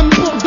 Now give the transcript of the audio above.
Some